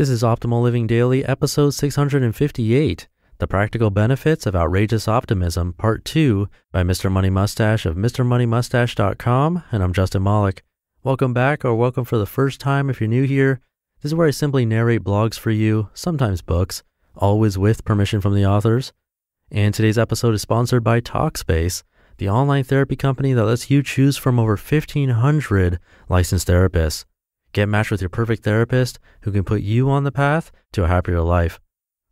This is Optimal Living Daily, episode 658 The Practical Benefits of Outrageous Optimism, Part 2 by Mr. Money Mustache of MrMoneyMustache.com. And I'm Justin Malik. Welcome back, or welcome for the first time if you're new here. This is where I simply narrate blogs for you, sometimes books, always with permission from the authors. And today's episode is sponsored by Talkspace, the online therapy company that lets you choose from over 1,500 licensed therapists. Get matched with your perfect therapist who can put you on the path to a happier life.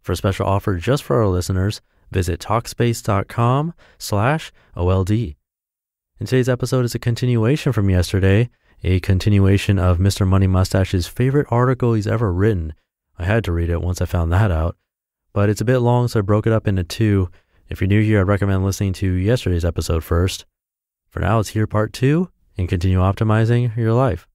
For a special offer just for our listeners, visit Talkspace.com slash OLD. And today's episode is a continuation from yesterday, a continuation of Mr. Money Mustache's favorite article he's ever written. I had to read it once I found that out, but it's a bit long, so I broke it up into two. If you're new here, I'd recommend listening to yesterday's episode first. For now, let's hear part two and continue optimizing your life.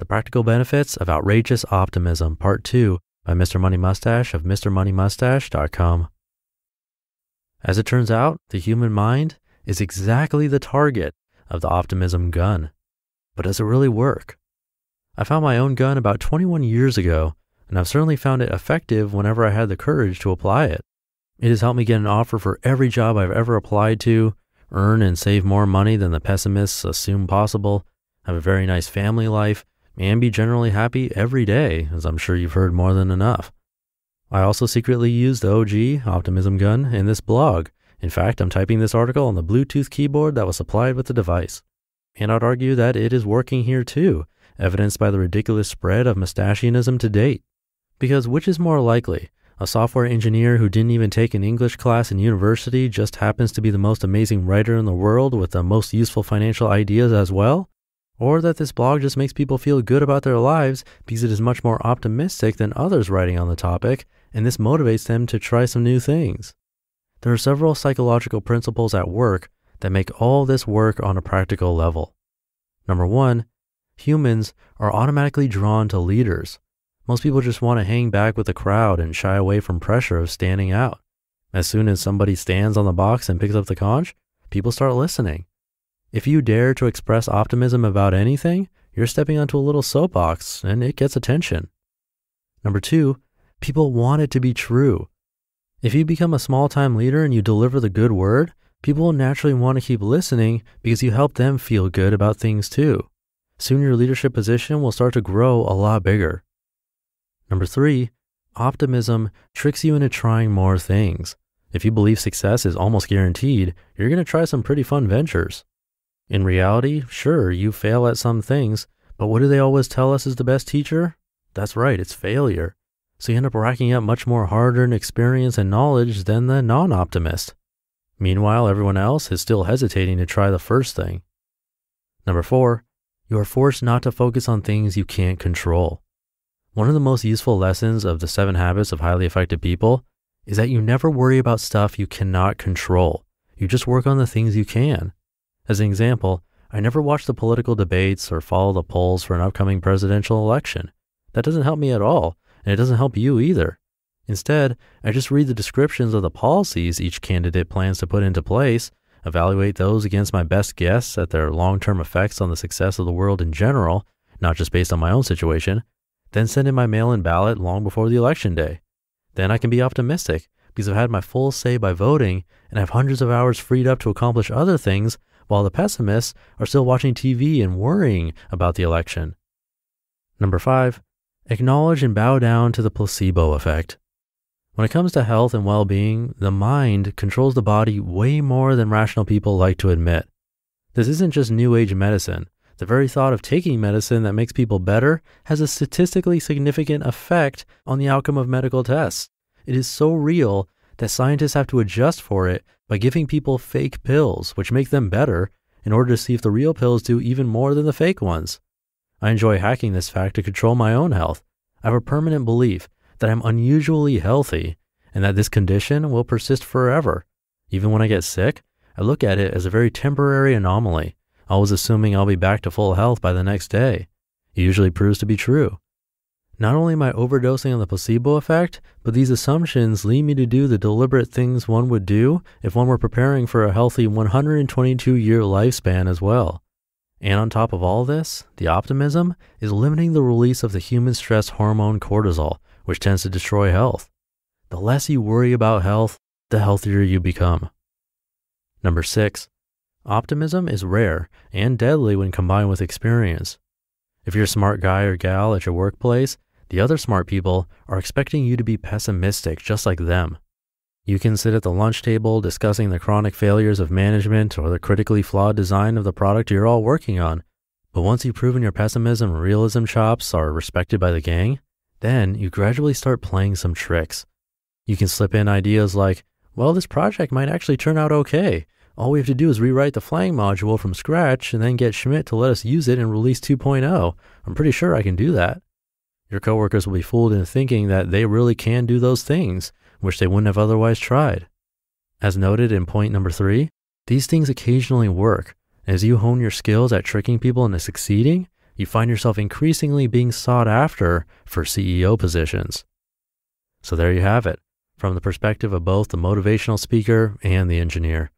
The Practical Benefits of Outrageous Optimism, Part 2 by Mr. Money Mustache of MrMoneyMustache.com. As it turns out, the human mind is exactly the target of the optimism gun. But does it really work? I found my own gun about 21 years ago, and I've certainly found it effective whenever I had the courage to apply it. It has helped me get an offer for every job I've ever applied to, earn and save more money than the pessimists assume possible, have a very nice family life, and be generally happy every day, as I'm sure you've heard more than enough. I also secretly use the OG Optimism Gun in this blog. In fact, I'm typing this article on the Bluetooth keyboard that was supplied with the device. And I'd argue that it is working here too, evidenced by the ridiculous spread of mustachianism to date. Because which is more likely? A software engineer who didn't even take an English class in university just happens to be the most amazing writer in the world with the most useful financial ideas as well? Or that this blog just makes people feel good about their lives because it is much more optimistic than others writing on the topic, and this motivates them to try some new things. There are several psychological principles at work that make all this work on a practical level. Number one, humans are automatically drawn to leaders. Most people just want to hang back with the crowd and shy away from pressure of standing out. As soon as somebody stands on the box and picks up the conch, people start listening. If you dare to express optimism about anything, you're stepping onto a little soapbox and it gets attention. Number two, people want it to be true. If you become a small time leader and you deliver the good word, people will naturally want to keep listening because you help them feel good about things too. Soon your leadership position will start to grow a lot bigger. Number three, optimism tricks you into trying more things. If you believe success is almost guaranteed, you're going to try some pretty fun ventures. In reality, sure, you fail at some things, but what do they always tell us is the best teacher? That's right, it's failure. So you end up racking up much more hard earned experience and knowledge than the non optimist. Meanwhile, everyone else is still hesitating to try the first thing. Number four, you are forced not to focus on things you can't control. One of the most useful lessons of the seven habits of highly effective people is that you never worry about stuff you cannot control. You just work on the things you can. As an example, I never watch the political debates or follow the polls for an upcoming presidential election. That doesn't help me at all, and it doesn't help you either. Instead, I just read the descriptions of the policies each candidate plans to put into place, evaluate those against my best guess at their long term effects on the success of the world in general, not just based on my own situation, then send in my mail in ballot long before the election day. Then I can be optimistic because I've had my full say by voting and have hundreds of hours freed up to accomplish other things while the pessimists are still watching TV and worrying about the election. Number five, acknowledge and bow down to the placebo effect. When it comes to health and well being, the mind controls the body way more than rational people like to admit. This isn't just New Age medicine. The very thought of taking medicine that makes people better has a statistically significant effect on the outcome of medical tests. It is so real that scientists have to adjust for it by giving people fake pills, which make them better, in order to see if the real pills do even more than the fake ones. I enjoy hacking this fact to control my own health. I have a permanent belief that I'm unusually healthy and that this condition will persist forever. Even when I get sick, I look at it as a very temporary anomaly, always assuming I'll be back to full health by the next day. It usually proves to be true. Not only am I overdosing on the placebo effect, but these assumptions lead me to do the deliberate things one would do if one were preparing for a healthy 122 year lifespan as well. And on top of all this, the optimism is limiting the release of the human stress hormone cortisol, which tends to destroy health. The less you worry about health, the healthier you become. Number six, optimism is rare and deadly when combined with experience. If you're a smart guy or gal at your workplace, the other smart people are expecting you to be pessimistic just like them. You can sit at the lunch table discussing the chronic failures of management or the critically flawed design of the product you're all working on. But once you've proven your pessimism and realism chops are respected by the gang, then you gradually start playing some tricks. You can slip in ideas like, well, this project might actually turn out okay. All we have to do is rewrite the flying module from scratch and then get Schmidt to let us use it in release 2.0. I'm pretty sure I can do that. Your coworkers will be fooled into thinking that they really can do those things, which they wouldn't have otherwise tried. As noted in point number three, these things occasionally work. As you hone your skills at tricking people into succeeding, you find yourself increasingly being sought after for CEO positions. So there you have it, from the perspective of both the motivational speaker and the engineer.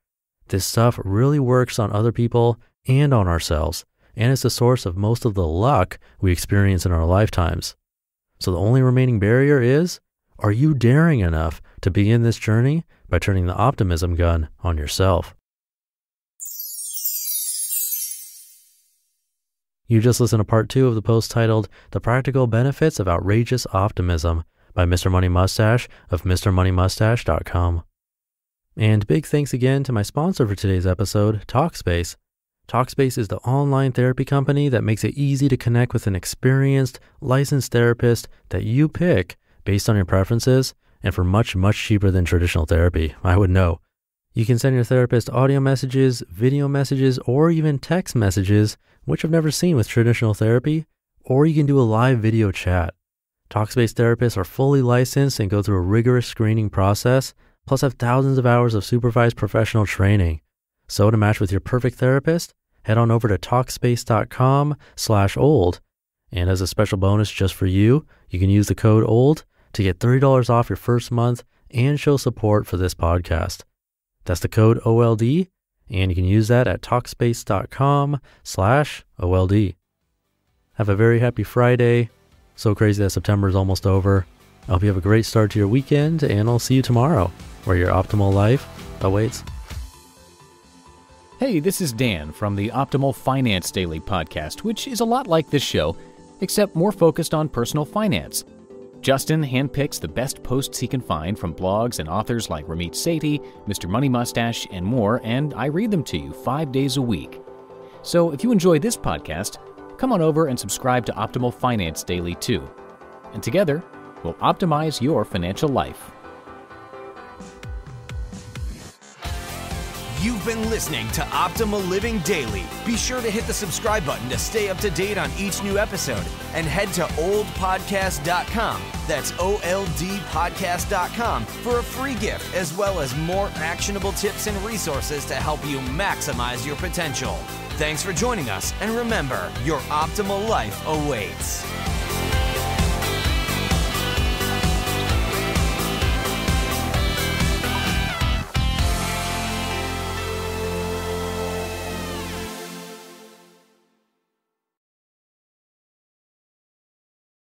This stuff really works on other people and on ourselves, and it's the source of most of the luck we experience in our lifetimes. So the only remaining barrier is are you daring enough to begin this journey by turning the optimism gun on yourself? You just listened to part two of the post titled The Practical Benefits of Outrageous Optimism by Mr. Money Mustache of MrMoneyMustache.com. And big thanks again to my sponsor for today's episode, Talkspace. Talkspace is the online therapy company that makes it easy to connect with an experienced, licensed therapist that you pick based on your preferences and for much, much cheaper than traditional therapy. I would know. You can send your therapist audio messages, video messages, or even text messages, which I've never seen with traditional therapy, or you can do a live video chat. Talkspace therapists are fully licensed and go through a rigorous screening process, plus have thousands of hours of supervised professional training. So to match with your perfect therapist, head on over to talkspace.com slash old. And as a special bonus just for you, you can use the code OLD to get $30 off your first month and show support for this podcast. That's the code OLD, and you can use that at talkspace.com slash OLD. Have a very happy Friday. So crazy that September is almost over. I hope you have a great start to your weekend, and I'll see you tomorrow, where your optimal life awaits. Hey, this is Dan from the Optimal Finance Daily podcast, which is a lot like this show, except more focused on personal finance. Justin handpicks the best posts he can find from blogs and authors like Ramit Sethi, Mr. Money Mustache, and more, and I read them to you five days a week. So if you enjoy this podcast, come on over and subscribe to Optimal Finance Daily too. And together, we'll optimize your financial life. You've been listening to Optimal Living Daily. Be sure to hit the subscribe button to stay up to date on each new episode and head to oldpodcast.com. That's O L D podcast.com for a free gift as well as more actionable tips and resources to help you maximize your potential. Thanks for joining us, and remember, your optimal life awaits.